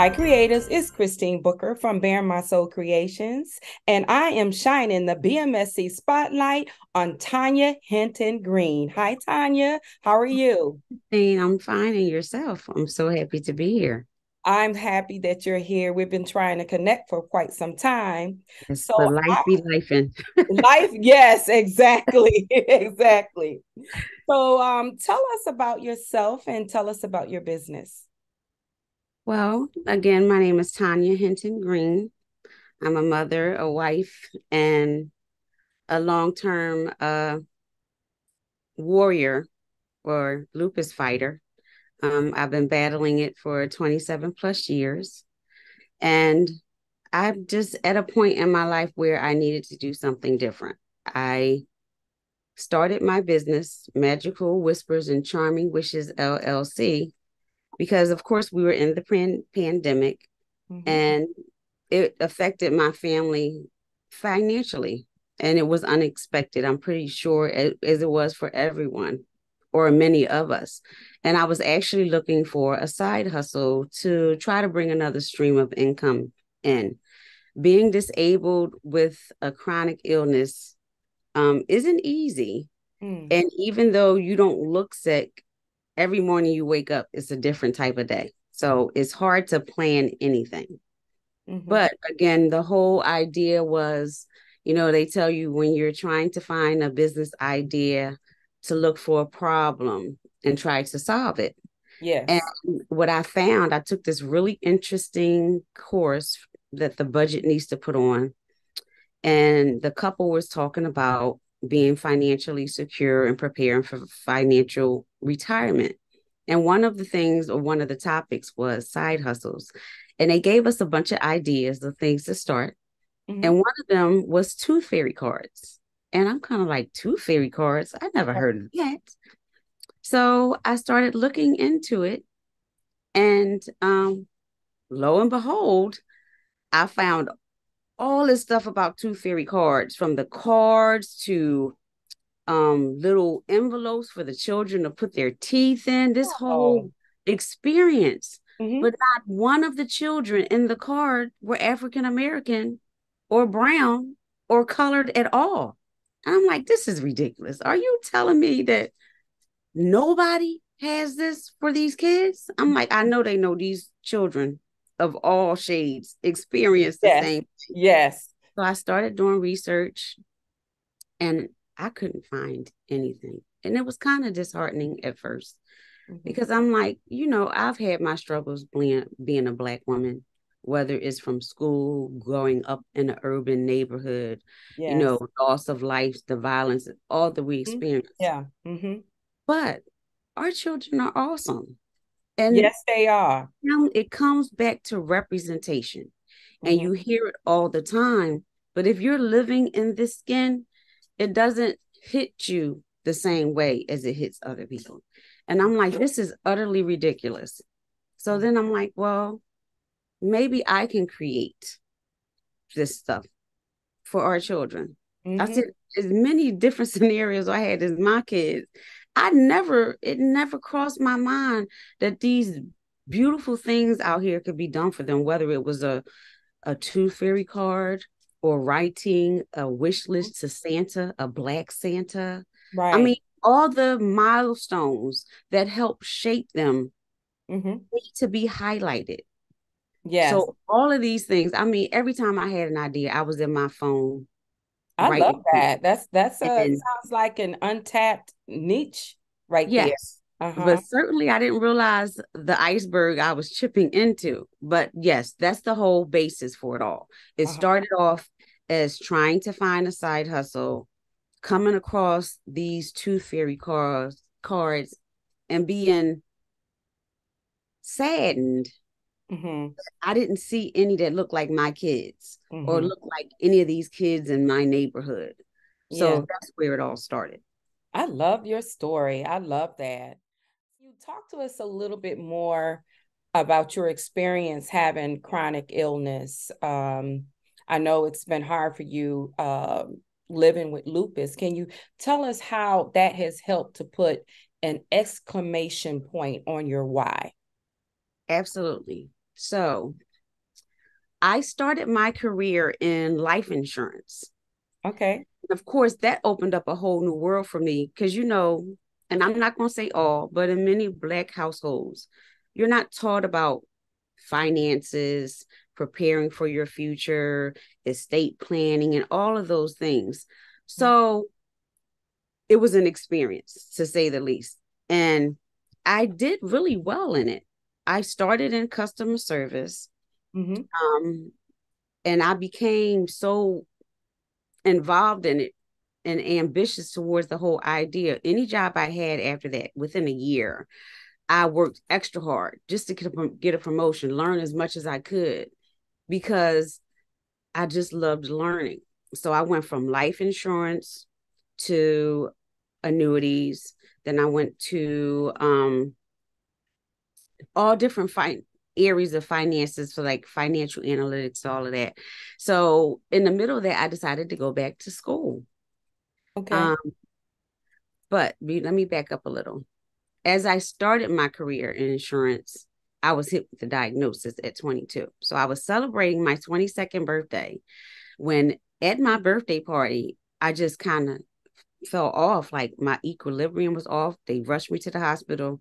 Hi, creators. It's Christine Booker from Baring My Soul Creations, and I am shining the BMSC spotlight on Tonya Hinton Green. Hi, Tonya. How are you? Christine, I'm fine. And yourself? I'm so happy to be here. I'm happy that you're here. We've been trying to connect for quite some time. Yes, so life I, be life in life, yes, exactly. exactly. So um tell us about yourself and tell us about your business. Well, again, my name is Tonya Hinton Green. I'm a mother, a wife, and a long term uh, warrior or lupus fighter. Um, I've been battling it for 27 plus years. And I'm just at a point in my life where I needed to do something different. I started my business, Magical Whispers and Charming Wishes LLC, because of course we were in the pan- pandemic mm-hmm. and it affected my family financially and it was unexpected i'm pretty sure as it was for everyone or many of us and i was actually looking for a side hustle to try to bring another stream of income in being disabled with a chronic illness um, isn't easy mm. and even though you don't look sick every morning you wake up, it's a different type of day. So it's hard to plan anything. Mm-hmm. But again, the whole idea was, you know, they tell you when you're trying to find a business idea to look for a problem and try to solve it. Yeah. And what I found, I took this really interesting course that the budget needs to put on. And the couple was talking about being financially secure and preparing for financial retirement. And one of the things, or one of the topics, was side hustles. And they gave us a bunch of ideas of things to start. Mm-hmm. And one of them was tooth fairy cards. And I'm kind of like, tooth fairy cards? I never heard of that. So I started looking into it. And um, lo and behold, I found all this stuff about tooth fairy cards from the cards to um little envelopes for the children to put their teeth in this whole oh. experience mm-hmm. but not one of the children in the card were african american or brown or colored at all and i'm like this is ridiculous are you telling me that nobody has this for these kids i'm like i know they know these children of all shades experience the yes. same. Yes. So I started doing research and I couldn't find anything. And it was kind of disheartening at 1st mm-hmm. because I'm like, you know, I've had my struggles being, being a Black woman, whether it's from school, growing up in an urban neighborhood, yes. you know, loss of life, the violence, all that we mm-hmm. experience. Yeah. Mm-hmm. But our children are awesome. And yes, they are. It comes back to representation. Mm-hmm. And you hear it all the time. But if you're living in this skin, it doesn't hit you the same way as it hits other people. And I'm like, this is utterly ridiculous. So then I'm like, well, maybe I can create this stuff for our children. Mm-hmm. I said, as many different scenarios I had as my kids. I never, it never crossed my mind that these beautiful things out here could be done for them, whether it was a, a tooth fairy card or writing a wish list to Santa, a black Santa. Right. I mean, all the milestones that help shape them mm-hmm. need to be highlighted. Yeah. So all of these things, I mean, every time I had an idea, I was in my phone I love that. That's that's a and, sounds like an untapped niche right yes. Uh-huh. But certainly I didn't realize the iceberg I was chipping into. But yes, that's the whole basis for it all. It uh-huh. started off as trying to find a side hustle, coming across these two fairy cards cards and being saddened Mm-hmm. I didn't see any that looked like my kids mm-hmm. or look like any of these kids in my neighborhood. So yeah. that's where it all started. I love your story. I love that. Talk to us a little bit more about your experience having chronic illness. Um, I know it's been hard for you uh, living with lupus. Can you tell us how that has helped to put an exclamation point on your why? Absolutely. So I started my career in life insurance. Okay. Of course, that opened up a whole new world for me because, you know, and I'm not going to say all, but in many Black households, you're not taught about finances, preparing for your future, estate planning, and all of those things. So it was an experience to say the least. And I did really well in it. I started in customer service. Mm-hmm. Um, and I became so involved in it and ambitious towards the whole idea. Any job I had after that, within a year, I worked extra hard just to get a, get a promotion, learn as much as I could because I just loved learning. So I went from life insurance to annuities. Then I went to um, all different fi- areas of finances for like financial analytics, all of that. So in the middle of that, I decided to go back to school. Okay. Um, but let me back up a little. As I started my career in insurance, I was hit with the diagnosis at 22. So I was celebrating my 22nd birthday when at my birthday party, I just kind of fell off. Like my equilibrium was off. They rushed me to the hospital.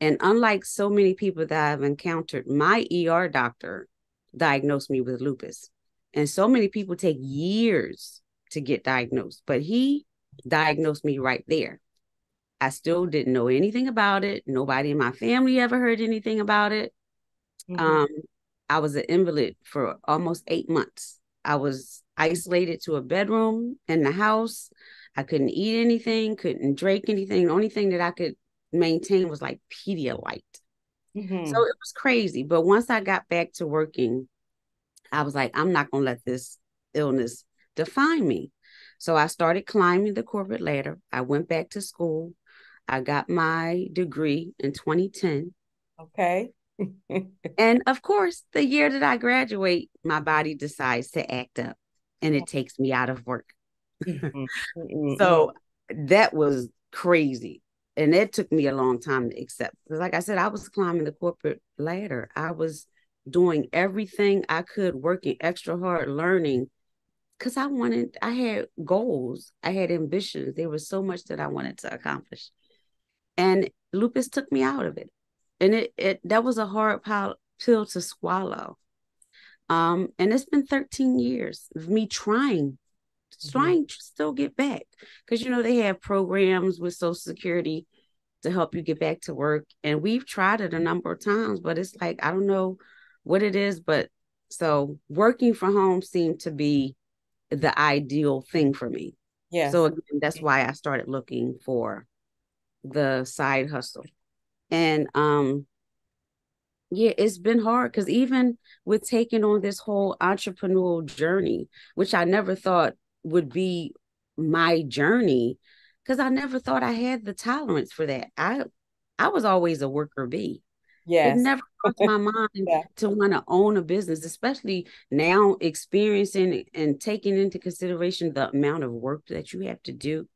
And unlike so many people that I've encountered, my ER doctor diagnosed me with lupus. And so many people take years to get diagnosed, but he diagnosed me right there. I still didn't know anything about it. Nobody in my family ever heard anything about it. Mm-hmm. Um, I was an invalid for almost eight months. I was isolated to a bedroom in the house. I couldn't eat anything, couldn't drink anything. The only thing that I could maintain was like Pedialyte. Mm-hmm. So it was crazy. But once I got back to working, I was like, I'm not going to let this illness define me. So I started climbing the corporate ladder. I went back to school. I got my degree in 2010. Okay. and of course, the year that I graduate, my body decides to act up and it takes me out of work. Mm-hmm. so that was crazy. And it took me a long time to accept. Because, like I said, I was climbing the corporate ladder. I was doing everything I could, working extra hard, learning because I wanted, I had goals, I had ambitions. There was so much that I wanted to accomplish. And lupus took me out of it. And it, it that was a hard pill to swallow. Um, and it's been 13 years of me trying, mm-hmm. trying to still get back. Because you know, they have programs with Social Security to help you get back to work. And we've tried it a number of times, but it's like I don't know what it is, but so working from home seemed to be the ideal thing for me. Yeah. So again, that's why I started looking for the side hustle. And um yeah, it's been hard because even with taking on this whole entrepreneurial journey, which I never thought would be my journey, because I never thought I had the tolerance for that. I I was always a worker bee. Yes. It never crossed my mind yeah. to want to own a business, especially now experiencing and taking into consideration the amount of work that you have to do,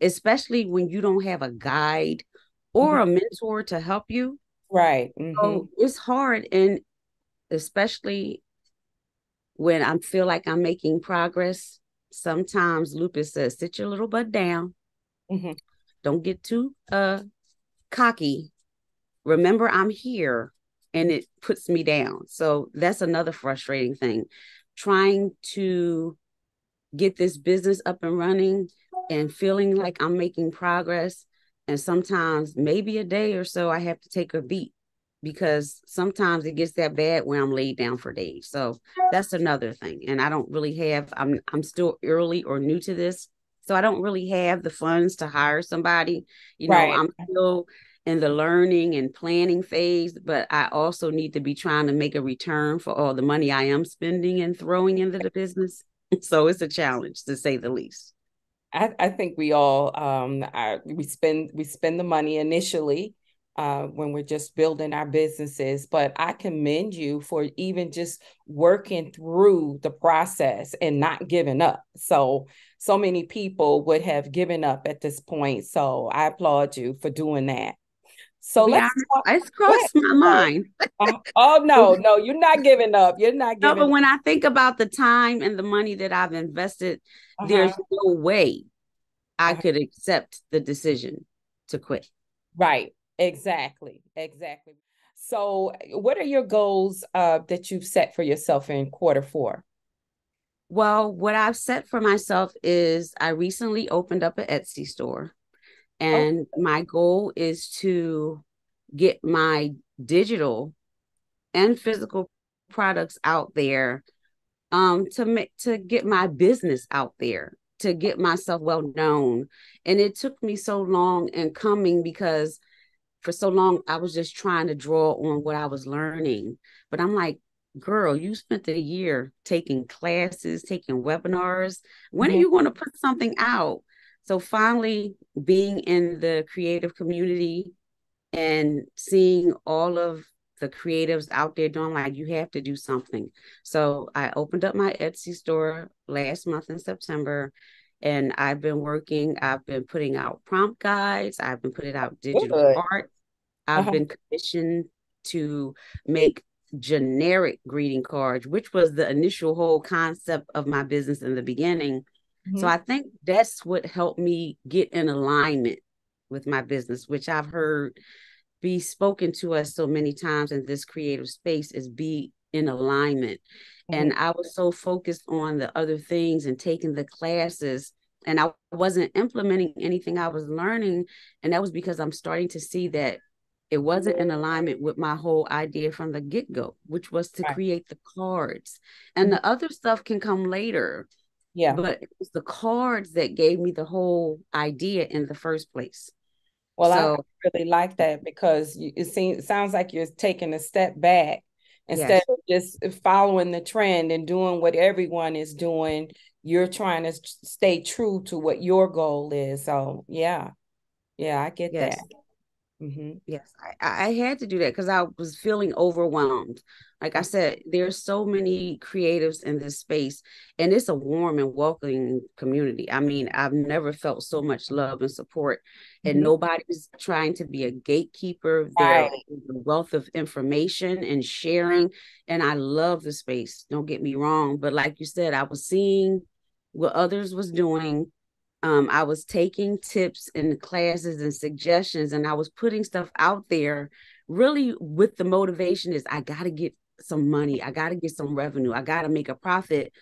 especially when you don't have a guide or mm-hmm. a mentor to help you. Right. Mm-hmm. So it's hard. And especially when I feel like I'm making progress, sometimes lupus says, sit your little butt down. Mm-hmm. Don't get too uh cocky remember I'm here and it puts me down. So that's another frustrating thing. Trying to get this business up and running and feeling like I'm making progress. And sometimes, maybe a day or so, I have to take a beat because sometimes it gets that bad when I'm laid down for days. So that's another thing. And I don't really have, I'm I'm still early or new to this. So I don't really have the funds to hire somebody. You know, right. I'm still in the learning and planning phase, but I also need to be trying to make a return for all the money I am spending and throwing into the business. So it's a challenge to say the least. I, I think we all um are, we spend we spend the money initially uh, when we're just building our businesses. But I commend you for even just working through the process and not giving up. So, so many people would have given up at this point. So I applaud you for doing that. So let's. It's crossed my mind. uh, oh no, no, you're not giving up. You're not giving. No, but when I think about the time and the money that I've invested, uh-huh. there's no way I uh-huh. could accept the decision to quit. Right. Exactly. Exactly. So, what are your goals uh, that you've set for yourself in quarter four? Well, what I've set for myself is I recently opened up an Etsy store. And okay. my goal is to get my digital and physical products out there um to make to get my business out there to get myself well known and it took me so long in coming because for so long I was just trying to draw on what I was learning but I'm like girl you spent a year taking classes taking webinars when mm-hmm. are you going to put something out so finally, being in the creative community and seeing all of the creatives out there doing like you have to do something. So I opened up my Etsy store last month in September and I've been working, I've been putting out prompt guides, I've been putting out digital Good. art. I've uh-huh. been commissioned to make generic greeting cards, which was the initial whole concept of my business in the beginning. Mm-hmm. So I think that's what helped me get in alignment with my business, which I've heard be spoken to us so many times in this creative space is be in alignment. Mm-hmm. And I was so focused on the other things and taking the classes and I wasn't implementing anything I was learning. And that was because I'm starting to see that it wasn't in alignment with my whole idea from the get go, which was to right. create the cards. And mm-hmm. the other stuff can come later. Yeah. But it was the cards that gave me the whole idea in the first place. Well, so, I really like that because it seems sounds like you're taking a step back instead yes. of just following the trend and doing what everyone is doing. You're trying to stay true to what your goal is. So yeah, yeah, I get yes. that. Mm-hmm. Yes, I, I had to do that because I was feeling overwhelmed. Like I said, there's so many creatives in this space, and it's a warm and welcoming community. I mean, I've never felt so much love and support, and mm-hmm. nobody's trying to be a gatekeeper. Right. There's a wealth of information and sharing, and I love the space. Don't get me wrong, but like you said, I was seeing what others was doing um, I was taking tips and classes and suggestions, and I was putting stuff out there really with the motivation is I got to get some money, I got to get some revenue, I got to make a profit.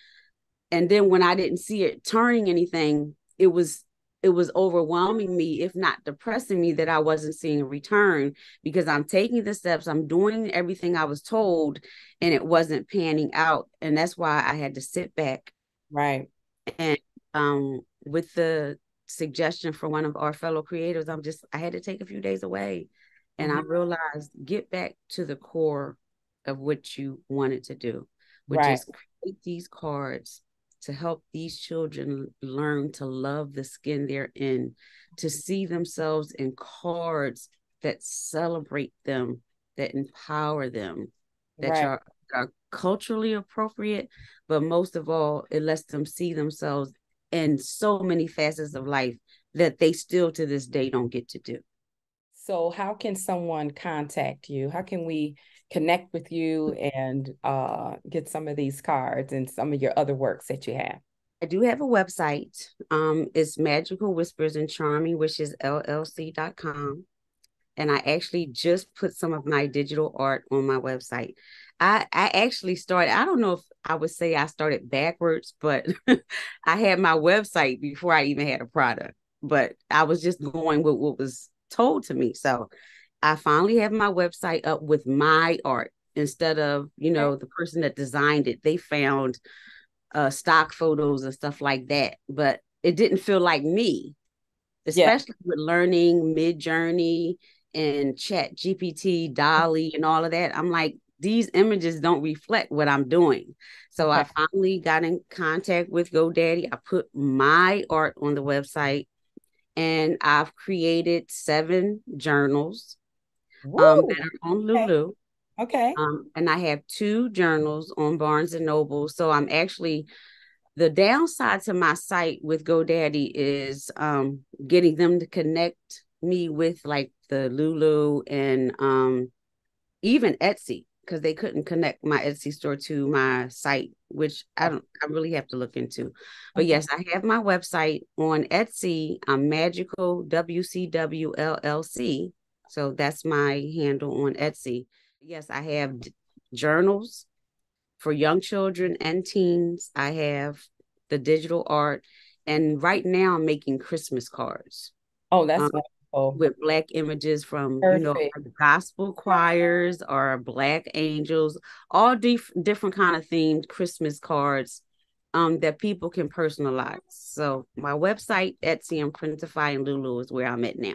And then when I didn't see it turning anything, it was it was overwhelming me, if not depressing me, that I wasn't seeing a return because I'm taking the steps, I'm doing everything I was told, and it wasn't panning out. And that's why I had to sit back. Right. And um with the suggestion for one of our fellow creators, I'm just I had to take a few days away. And mm-hmm. I realized get back to the core of what you wanted to do, which right. is create these cards to help these children learn to love the skin they're in, to see themselves in cards that celebrate them, that empower them, that right. are, are culturally appropriate, but most of all, it lets them see themselves in so many facets of life that they still to this day don't get to do. So, how can someone contact you? How can we connect with you and uh, get some of these cards and some of your other works that you have? I do have a website. Um, it's Magical Whispers and Charming, which is llc.com. And I actually just put some of my digital art on my website. I I actually started. I don't know if I would say I started backwards, but I had my website before I even had a product. But I was just going with what was told to me. So I finally have my website up with my art instead of you know the person that designed it. They found uh, stock photos and stuff like that, but it didn't feel like me, especially yeah. with learning Midjourney and Chat GPT, DALL-E, and all of that. I'm like, these images don't reflect what I'm doing. So okay. I finally got in contact with GoDaddy. I put my art on the website and I've created seven journals um, that are on Lulu. Okay. Um, and I have two journals on Barnes and Noble. So I'm actually the downside to my site with GoDaddy is um, getting them to connect me with like the Lulu and um even Etsy because they couldn't connect my Etsy store to my site, which I don't I really have to look into. But yes, I have my website on Etsy. I'm magical WCW LLC. So that's my handle on Etsy. Yes, I have d- journals for young children and teens. I have the digital art. And right now I'm making Christmas cards. Oh, that's um, wonderful. With black images from Perfect. you know gospel choirs or black angels, all dif- different kind of themed Christmas cards um, that people can personalize. So my website, Etsy and Printify and Lulu is where I'm at now.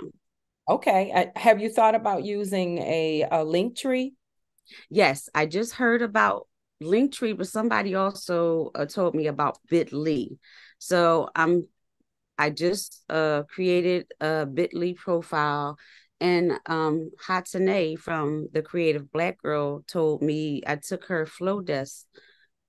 Okay. Have you thought about using a, a link tree? Yes, I just heard about Linktree, but somebody also uh, told me about Bitly. So I'm I just uh, created a Bitly profile, and um, Hatsune from the Creative Black Girl told me I took her Flodesk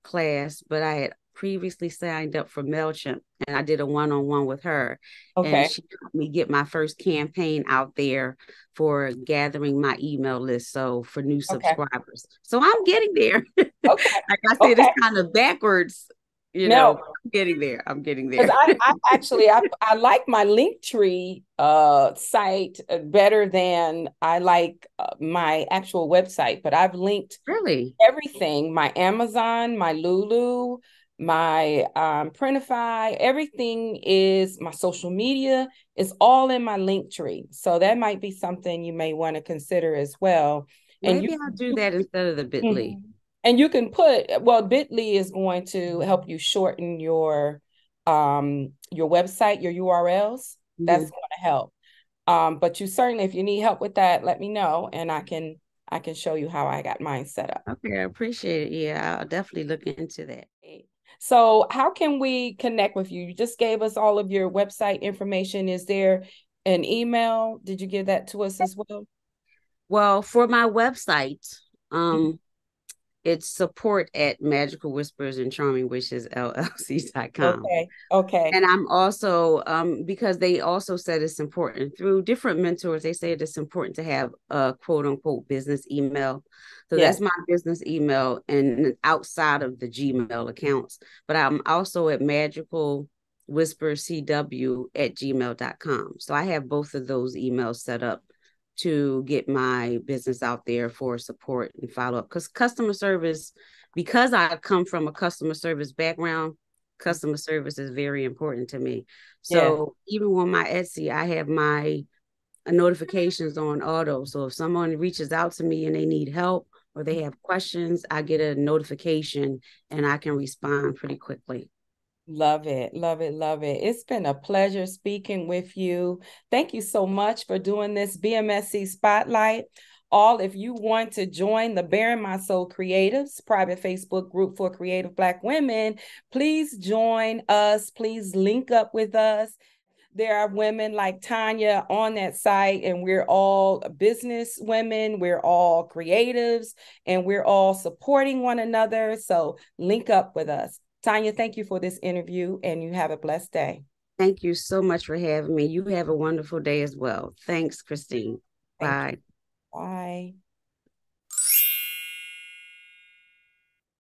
class, but I had previously signed up for MailChimp and I did a one on one with her. Okay. And she helped me get my first campaign out there for gathering my email list. So for new subscribers. Okay. So I'm getting there. Okay. like I said, okay. it's kind of backwards. You no. know, I'm getting there. I'm getting there. I, I actually I, I like my Linktree uh site better than I like uh, my actual website, but I've linked really everything, my Amazon, my Lulu, my um, Printify, everything is my social media is all in my link tree. So that might be something you may want to consider as well. And Maybe you, I'll do that instead of the Bitly. Mm-hmm. And you can put well, Bitly is going to help you shorten your um your website, your URLs. Mm-hmm. That's going to help. Um, but you certainly, if you need help with that, let me know, and I can I can show you how I got mine set up. Okay, I appreciate it. Yeah, I'll definitely look into that. So, how can we connect with you? You just gave us all of your website information. Is there an email? Did you give that to us as well? Well, for my website, um, it's support at magical whispers and charming wishes llc.com okay okay. And i'm also um because they also said it's important through different mentors they said it's important to have a quote unquote business email. So yes. that's my business email and outside of the gmail accounts. But i'm also at magical whispercw at gmail.com so i have both of those emails set up to get my business out there for support and follow up because customer service because i come from a customer service background customer service is very important to me. So yeah. even on my etsy i have my uh, notifications on auto. So if someone reaches out to me and they need help or they have questions i get a notification and i can respond pretty quickly Love it, love it, love it. It's been a pleasure speaking with you. Thank you so much for doing this BMSC Spotlight. All, if you want to join the Baring My Soul Creatives private Facebook group for creative Black women, please join us. Please link up with us. There are women like Tonya on that site, and we're all business women, we're all creatives, and we're all supporting one another. So link up with us. Tonya, thank you for this interview and you have a blessed day. Thank you so much for having me. You have a wonderful day as well. Thanks, Christine. Thank Bye. You. Bye.